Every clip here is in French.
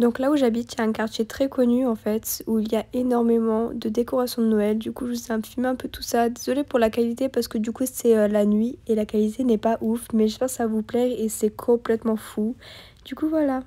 Donc là où j'habite, il y a un quartier très connu en fait, où il y a énormément de décorations de Noël. Du coup, je vous ai filmé un peu tout ça. Désolée pour la qualité parce que du coup, c'est euh, la nuit et la qualité n'est pas ouf. Mais j'espère que ça vous plaire et c'est complètement fou. Du coup, voilà.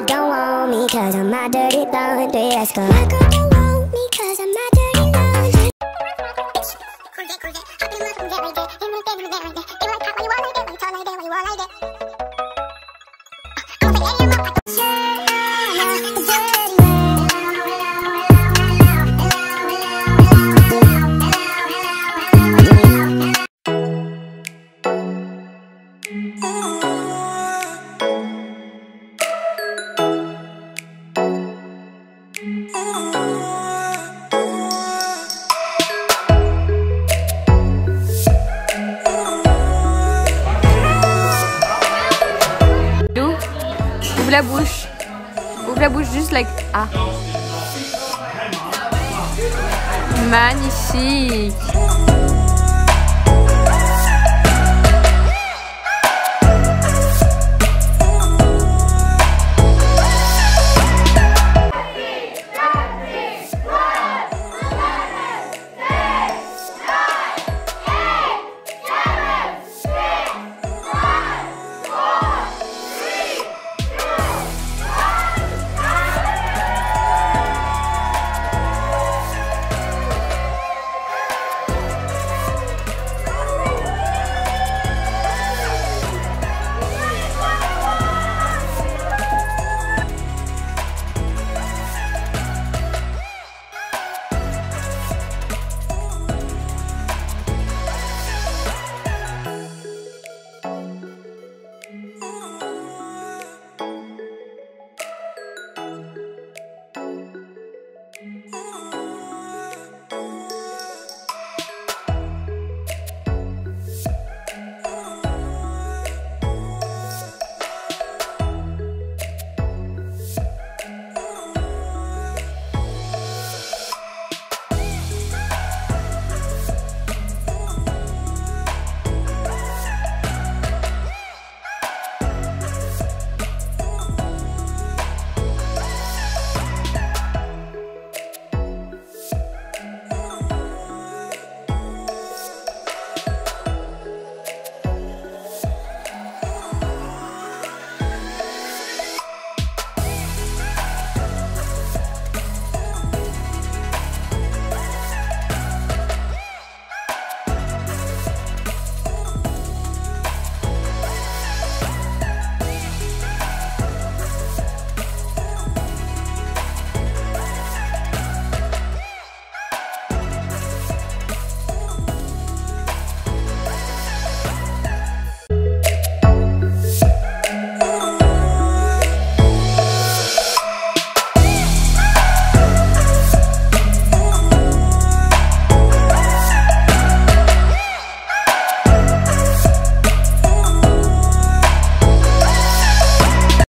love don't want me Cause I'm my dirty laundry, let's My girl don't want me cause I'm my dirty laundry Cool day, cool day, I've been looking every day, every day, every day, every day Do I talk what you want, I do, I talk what I do, you want, I do Ouvre la bouche. Ouvre la bouche juste like ah. Magnifique.